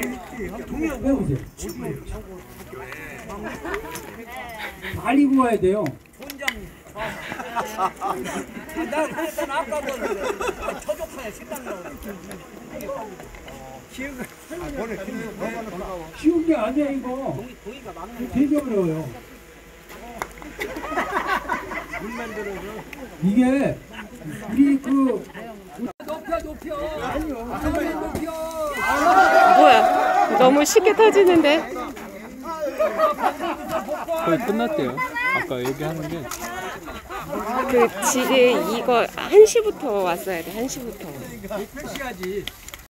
해보세요. 많이 구워야 돼요. 나 그랬던 아까도 처족하네 식당 나오고. 쉬운 게 아니야 이거. 되게 어려워요. 이게 우리 그 높여 높여 높여 높여 뭐야? 너무 쉽게 터지는데? 거의 끝났대요. 아까 얘기하는 게 그 지금 이거 1시부터 왔어야 돼, 1시부터. 표시하지.